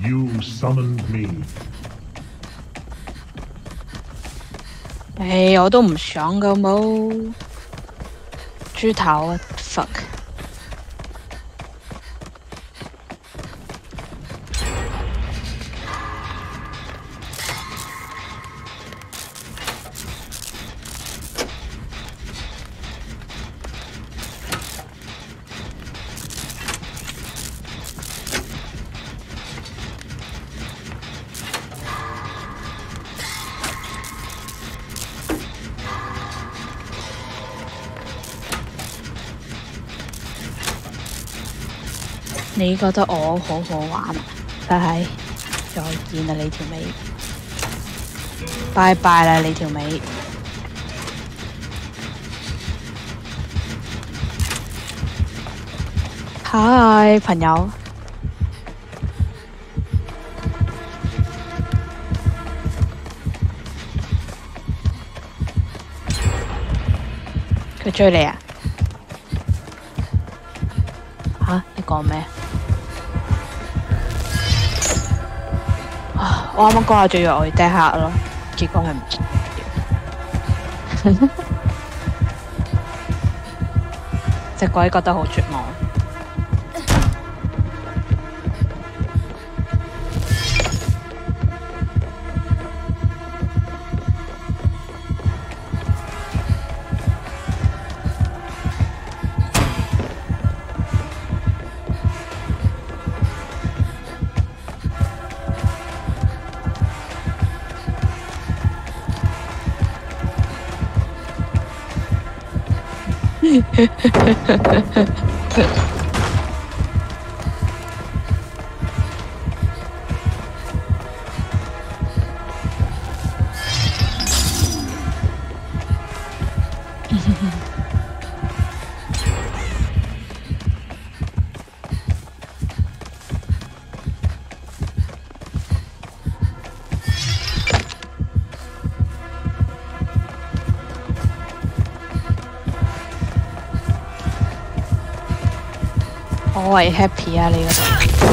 You summoned me. 哎，我都唔想噶冇猪头啊！fuck。你覺得我好好玩啊？但系再見啦，你條尾，拜拜啦，你條尾。嗨，朋友。佢追你啊？吓？你講咩？我啱啱講下最弱我要低客咯，結果係唔 隻鬼覺得好絕望。Mm-hmm. 我為 happy 啊！你嗰度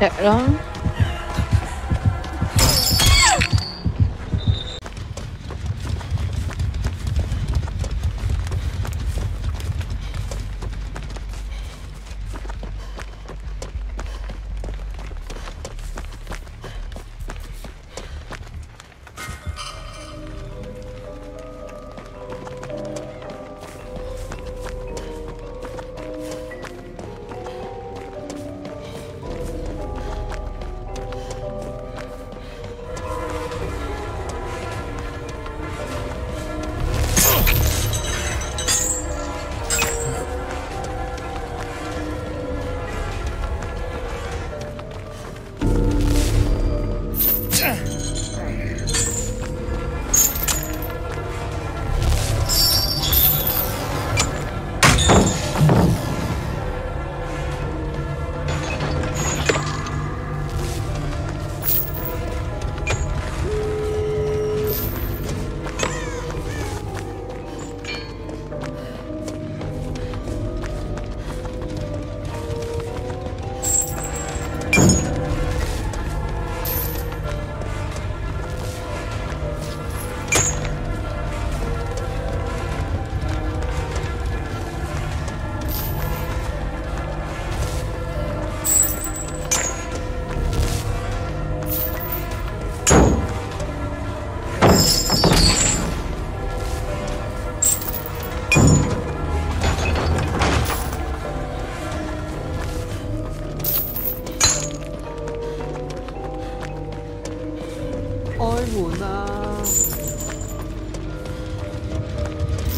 食咯。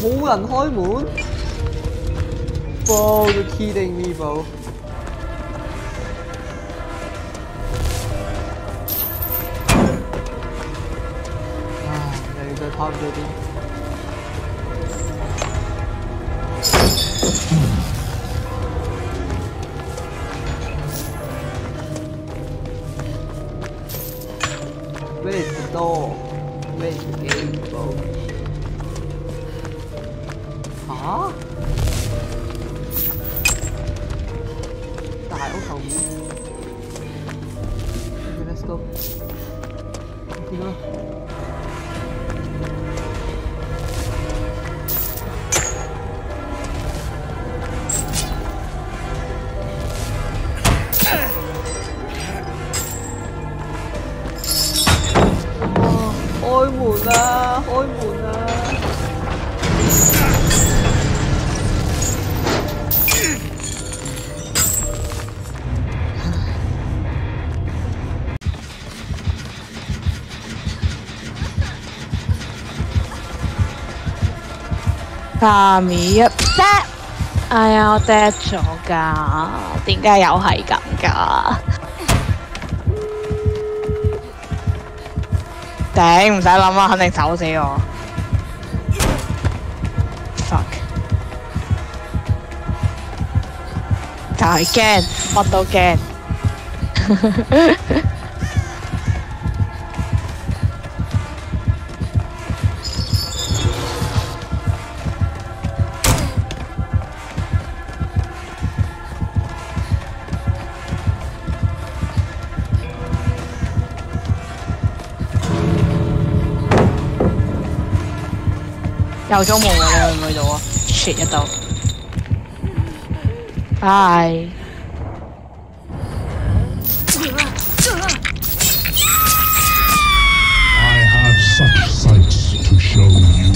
冇人开门？Bro, you kidding me, bro？唉，又要再跑唔到啲。 khó. Tại ô thùng okay, Let's go Thank you 三二一 dead，哎呀，我 dead 咗㗎，點解又系咁噶？顶，唔使谂啦，肯定走死我。fuck，就系惊，乜都驚。又中门喎，你去唔去到啊？shit 一刀。拜。 I have such sights to show you.